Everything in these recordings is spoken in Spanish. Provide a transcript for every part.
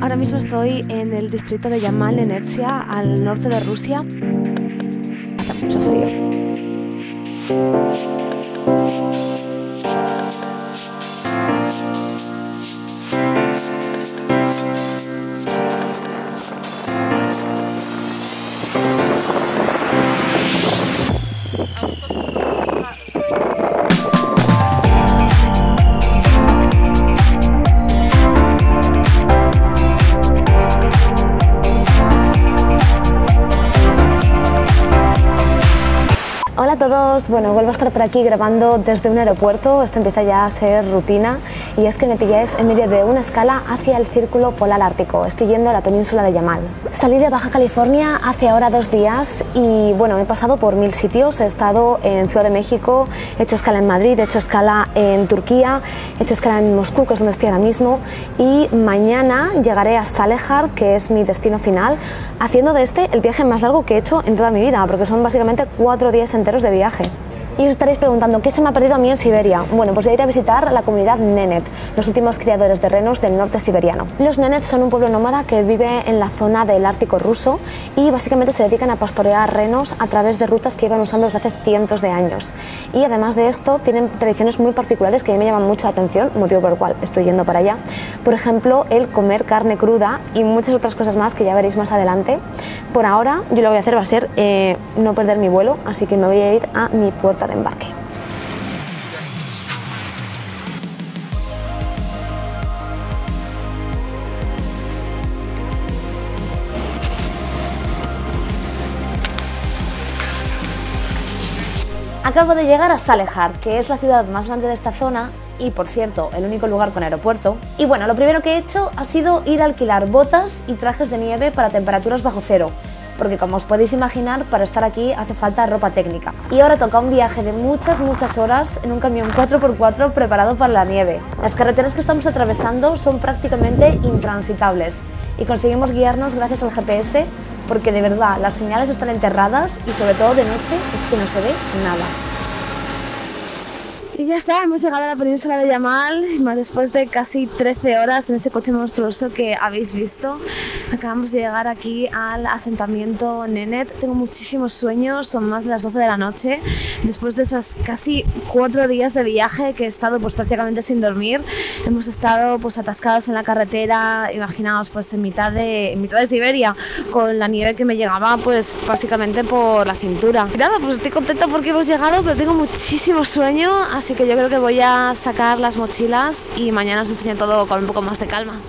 Ahora mismo estoy en el distrito de Yamal, en Etsia, al norte de Rusia. Hace mucho frío. Todos, bueno, vuelvo a estar por aquí grabando desde un aeropuerto, esto empieza ya a ser rutina y es que me pilláis en medio de una escala hacia el Círculo Polar Ártico, estoy yendo a la península de Yamal. Salí de Baja California hace ahora dos días y bueno, he pasado por mil sitios, he estado en Ciudad de México, he hecho escala en Madrid, he hecho escala en Turquía, he hecho escala en Moscú, que es donde estoy ahora mismo, y mañana llegaré a Salehard, que es mi destino final, haciendo de este el viaje más largo que he hecho en toda mi vida, porque son básicamente cuatro días enteros de viaje. Y os estaréis preguntando, ¿qué se me ha perdido a mí en Siberia? Bueno, pues voy a ir a visitar la comunidad Nenet, los últimos criadores de renos del norte siberiano. Los Nenet son un pueblo nómada que vive en la zona del Ártico ruso y básicamente se dedican a pastorear renos a través de rutas que iban usando desde hace cientos de años. Y además de esto, tienen tradiciones muy particulares que a mí me llaman mucho la atención, motivo por el cual estoy yendo para allá. Por ejemplo, el comer carne cruda y muchas otras cosas más que ya veréis más adelante. Por ahora, yo lo que voy a hacer va a ser eh, no perder mi vuelo, así que me voy a ir a mi puerta de embarque. Acabo de llegar a Salehard, que es la ciudad más grande de esta zona y, por cierto, el único lugar con aeropuerto. Y bueno, lo primero que he hecho ha sido ir a alquilar botas y trajes de nieve para temperaturas bajo cero, porque como os podéis imaginar, para estar aquí hace falta ropa técnica. Y ahora toca un viaje de muchas, muchas horas en un camión 4x4 preparado para la nieve. Las carreteras que estamos atravesando son prácticamente intransitables y conseguimos guiarnos gracias al GPS porque de verdad las señales están enterradas y sobre todo de noche es que no se ve nada. Y ya está, hemos llegado a la península de Yamal, más después de casi 13 horas en ese coche monstruoso que habéis visto. Acabamos de llegar aquí al asentamiento Nenet. Tengo muchísimos sueños, son más de las 12 de la noche. Después de esos casi 4 días de viaje que he estado pues prácticamente sin dormir, hemos estado pues atascados en la carretera, imaginaos pues en mitad de, en mitad de Siberia, con la nieve que me llegaba pues básicamente por la cintura. Y nada, pues estoy contenta porque hemos llegado, pero tengo muchísimo sueño, así que yo creo que voy a sacar las mochilas y mañana os enseño todo con un poco más de calma.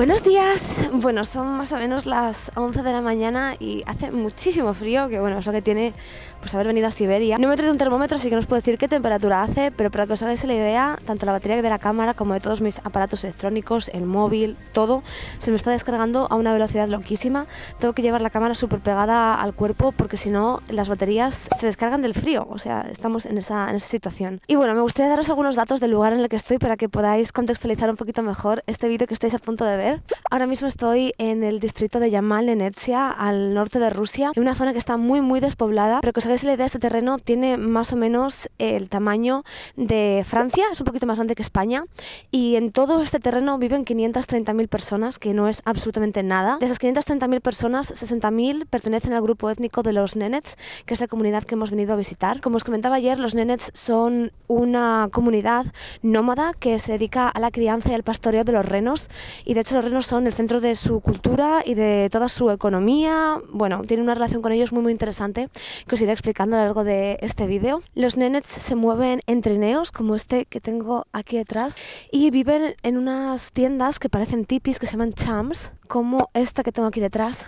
Buenos días. Bueno, son más o menos las 11 de la mañana y hace muchísimo frío, que bueno, es lo que tiene pues haber venido a Siberia. No me he traído un termómetro, así que no os puedo decir qué temperatura hace, pero para que os hagáis la idea, tanto la batería de la cámara como de todos mis aparatos electrónicos, el móvil, todo, se me está descargando a una velocidad loquísima. Tengo que llevar la cámara súper pegada al cuerpo porque si no, las baterías se descargan del frío. O sea, estamos en esa, en esa situación. Y bueno, me gustaría daros algunos datos del lugar en el que estoy para que podáis contextualizar un poquito mejor este vídeo que estáis a punto de ver. Ahora mismo estoy en el distrito de Yamal, en Etsia, al norte de Rusia, en una zona que está muy, muy despoblada, pero que os hagáis la idea, este terreno tiene más o menos el tamaño de Francia, es un poquito más grande que España, y en todo este terreno viven 530.000 personas, que no es absolutamente nada. De esas 530.000 personas, 60.000 pertenecen al grupo étnico de los Nenets, que es la comunidad que hemos venido a visitar. Como os comentaba ayer, los Nenets son una comunidad nómada que se dedica a la crianza y al pastoreo de los renos, y de hecho los renos son el centro de su cultura y de toda su economía. Bueno, tiene una relación con ellos muy muy interesante que os iré explicando a lo largo de este vídeo. Los nenets se mueven en trineos como este que tengo aquí detrás y viven en unas tiendas que parecen tipis que se llaman chams, como esta que tengo aquí detrás.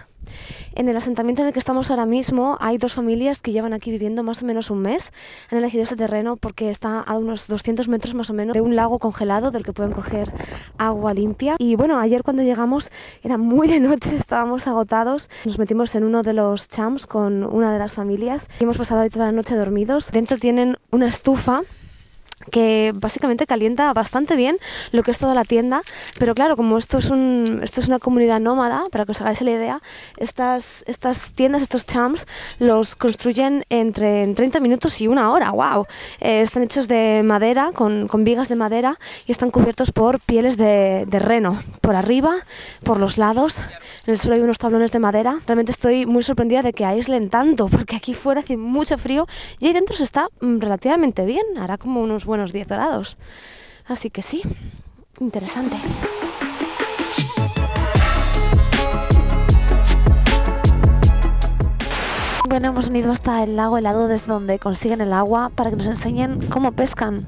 En el asentamiento en el que estamos ahora mismo hay dos familias que llevan aquí viviendo más o menos un mes. Han elegido este terreno porque está a unos 200 metros más o menos de un lago congelado del que pueden coger agua limpia. Y bueno, ayer cuando llegamos era muy de noche, estábamos agotados. Nos metimos en uno de los champs con una de las familias y hemos pasado ahí toda la noche dormidos. Dentro tienen una estufa que básicamente calienta bastante bien lo que es toda la tienda, pero claro, como esto es, un, esto es una comunidad nómada, para que os hagáis la idea, estas, estas tiendas, estos champs, los construyen entre 30 minutos y una hora, wow. Eh, están hechos de madera, con, con, vigas de madera, y están cubiertos por pieles de, de reno, por arriba, por los lados, en el suelo hay unos tablones de madera, realmente estoy muy sorprendida de que aíslen tanto, porque aquí fuera hace mucho frío y ahí dentro se está mm, relativamente bien, hará como unos buenos 10 grados. Así que sí, interesante. Bueno, hemos venido hasta el lago helado desde donde consiguen el agua para que nos enseñen cómo pescan.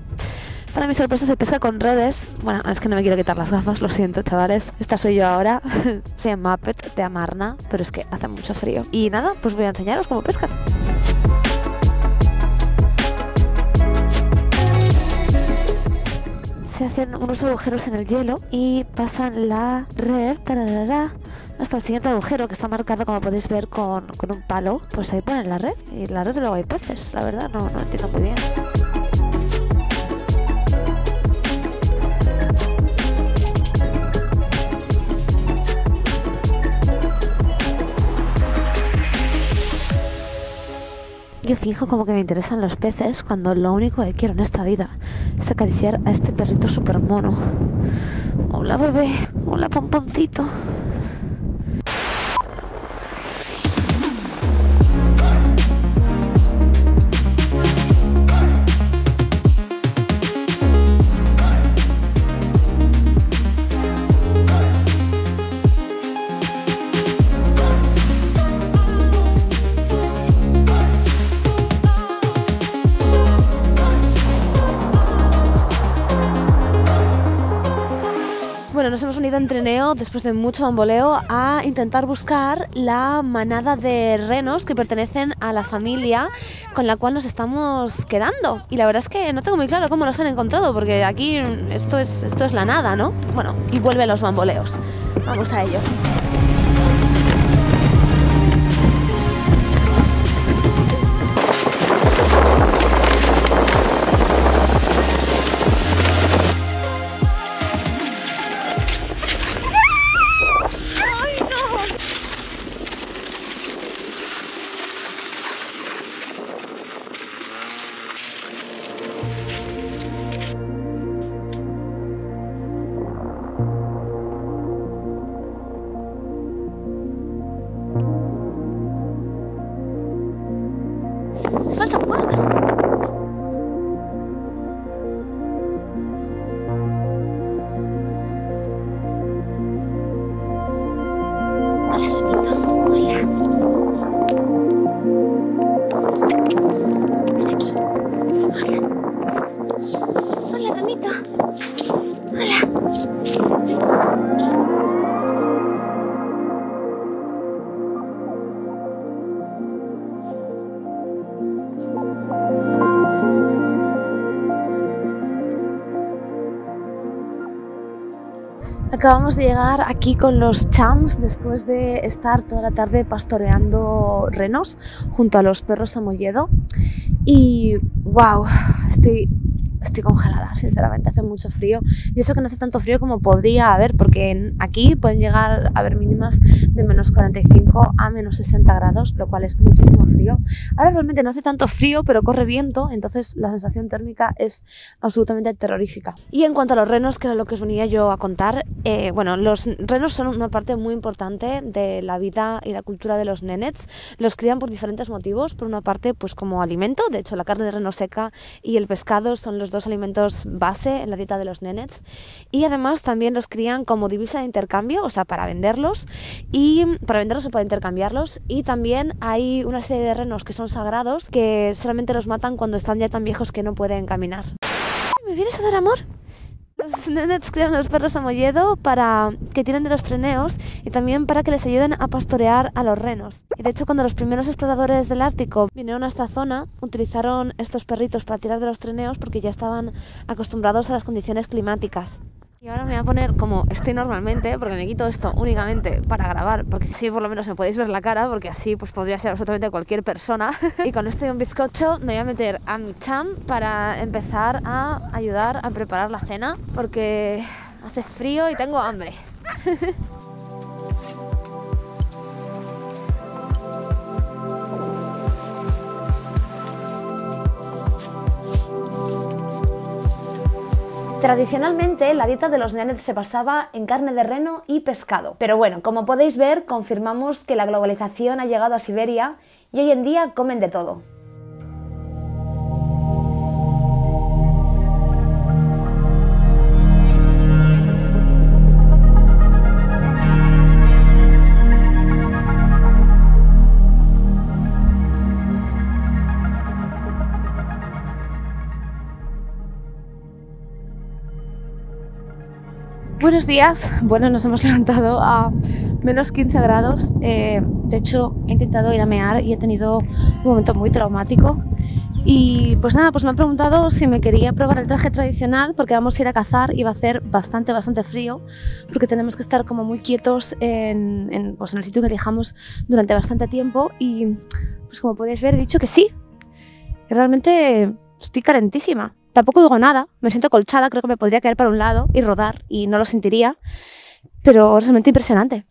Para mi sorpresa se pesca con redes. Bueno, es que no me quiero quitar las gafas, lo siento, chavales. Esta soy yo ahora. Se llama Muppet de Amarna, pero es que hace mucho frío. Y nada, pues voy a enseñaros cómo pescan. Se hacen unos agujeros en el hielo y pasan la red hasta el siguiente agujero que está marcado como podéis ver con, con, un palo. Pues ahí ponen la red y la red luego hay peces la verdad no, no entiendo muy bien Yo fijo como que me interesan los peces cuando lo único que quiero en esta vida es acariciar a este perrito super mono. Hola bebé, hola pomponcito. Nos hemos unido en trineo después de mucho bamboleo a intentar buscar la manada de renos que pertenecen a la familia con la cual nos estamos quedando. Y la verdad es que no tengo muy claro cómo los han encontrado, porque aquí esto es, esto es la nada, ¿no? Bueno, y vuelven los bamboleos. Vamos a ello. Falta one. Acabamos de llegar aquí con los chams después de estar toda la tarde pastoreando renos junto a los perros Samoyedo. Y wow, estoy estoy congelada, sinceramente, hace mucho frío. Y eso que no hace tanto frío como podría haber, porque aquí pueden llegar a haber mínimas de menos 45 a menos 60 grados, lo cual es muchísimo frío. Ahora realmente no hace tanto frío, pero corre viento, entonces la sensación térmica es absolutamente terrorífica. Y en cuanto a los renos, que era lo que os venía yo a contar, eh, bueno, los renos son una parte muy importante de la vida y la cultura de los nenets. Los crían por diferentes motivos. Por una parte, pues como alimento, de hecho la carne de reno seca y el pescado son los alimentos base en la dieta de los nenets y además también los crían como divisa de intercambio, o sea, para venderlos y para venderlos o para intercambiarlos y también hay una serie de renos que son sagrados que solamente los matan cuando están ya tan viejos que no pueden caminar. ¿Me vienes a dar amor? Los nenets crían los perros a molledo para que tiren de los treneos y también para que les ayuden a pastorear a los renos. Y de hecho, cuando los primeros exploradores del Ártico vinieron a esta zona, utilizaron estos perritos para tirar de los treneos porque ya estaban acostumbrados a las condiciones climáticas. Y ahora me voy a poner como estoy normalmente, porque me quito esto únicamente para grabar, porque así por lo menos me podéis ver la cara, porque así pues podría ser absolutamente cualquier persona. y con esto y un bizcocho me voy a meter a mi chan para empezar a ayudar a preparar la cena, porque hace frío y tengo hambre. Tradicionalmente, la dieta de los nenes se basaba en carne de reno y pescado. Pero bueno, como podéis ver, confirmamos que la globalización ha llegado a Siberia y hoy en día comen de todo. Buenos días, bueno, nos hemos levantado a menos 15 grados. Eh, de hecho, he intentado ir a mear y he tenido un momento muy traumático. Y pues nada, pues me han preguntado si me quería probar el traje tradicional porque vamos a ir a cazar y va a hacer bastante, bastante frío porque tenemos que estar como muy quietos en, pues en el sitio que elijamos durante bastante tiempo y pues como podéis ver he dicho que sí. realmente estoy calentísima. Tampoco digo nada, me siento colchada, creo que me podría caer para un lado y rodar y no lo sentiría, pero es realmente impresionante.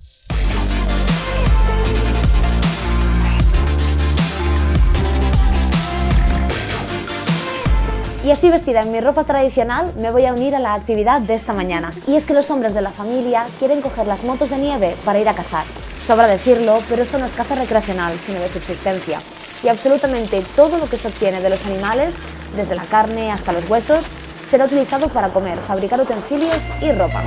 Y así vestida en mi ropa tradicional me voy a unir a la actividad de esta mañana. Y es que los hombres de la familia quieren coger las motos de nieve para ir a cazar. Sobra decirlo, pero esto no es caza recreacional, sino de subsistencia. Y absolutamente todo lo que se obtiene de los animales desde la carne hasta los huesos, será utilizado para comer, fabricar utensilios y ropa.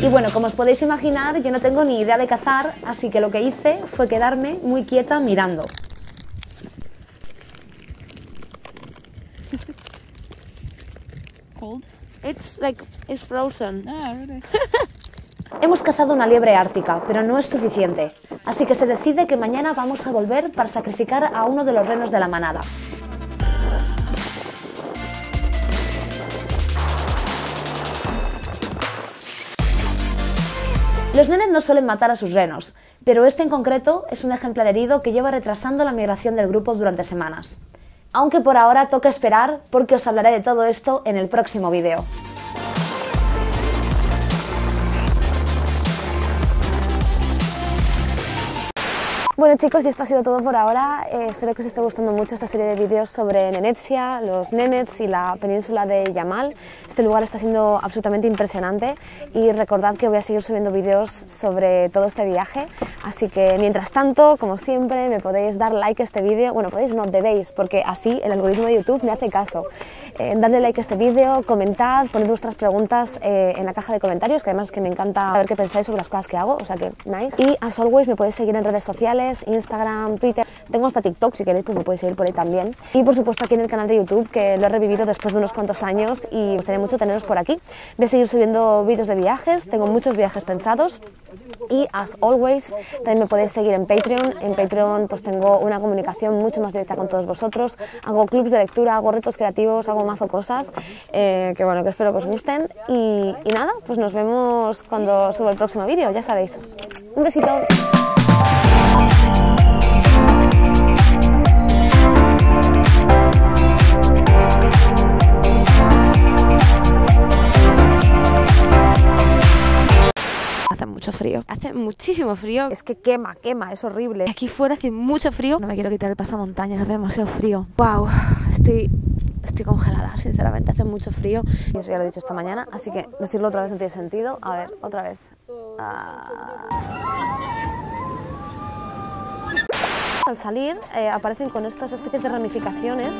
Y bueno, como os podéis imaginar, yo no tengo ni idea de cazar, así que lo que hice fue quedarme muy quieta mirando. It's like it's frozen. Ah, Hemos cazado una liebre ártica, pero no es suficiente, así que se decide que mañana vamos a volver para sacrificar a uno de los renos de la manada. Los nenes no suelen matar a sus renos, pero este en concreto es un ejemplar herido que lleva retrasando la migración del grupo durante semanas. Aunque por ahora toca esperar porque os hablaré de todo esto en el próximo vídeo. Bueno chicos, y esto ha sido todo por ahora. Eh, espero que os esté gustando mucho esta serie de vídeos sobre Nenetsia, los Nenets y la península de Yamal. Este lugar está siendo absolutamente impresionante y recordad que voy a seguir subiendo vídeos sobre todo este viaje. Así que mientras tanto, como siempre, me podéis dar like a este vídeo. Bueno, podéis, no, debéis, porque así el algoritmo de YouTube me hace caso. Eh, dadle like a este vídeo, comentad, poned vuestras preguntas eh, en la caja de comentarios, que además es que me encanta saber qué pensáis sobre las cosas que hago, o sea que nice. Y as always me podéis seguir en redes sociales, Instagram, Twitter, tengo hasta TikTok si queréis, pues me podéis seguir por ahí también. Y por supuesto aquí en el canal de YouTube, que lo he revivido después de unos cuantos años y me gustaría mucho teneros por aquí. Voy a seguir subiendo vídeos de viajes, tengo muchos viajes pensados y as always también me podéis seguir en Patreon. En Patreon pues tengo una comunicación mucho más directa con todos vosotros. Hago clubs de lectura, hago retos creativos, hago mazo cosas eh, que bueno, que espero que os gusten y, y nada, pues nos vemos cuando suba el próximo vídeo, ya sabéis. Un besito. mucho frío. Hace muchísimo frío. Es que quema, quema, es horrible. Aquí fuera hace mucho frío. No me quiero quitar el pasamontañas, hace demasiado frío. Wow, estoy estoy congelada, sinceramente, hace mucho frío. Y eso ya lo he dicho esta mañana, así que decirlo otra vez no tiene sentido. A ver, otra vez. Ah. Al salir eh, aparecen con estas especies de ramificaciones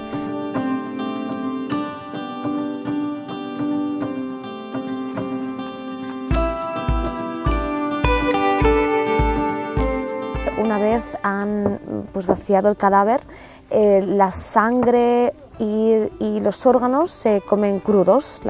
una vez han pues, vaciado el cadáver, eh, la sangre y, y, los órganos se comen crudos.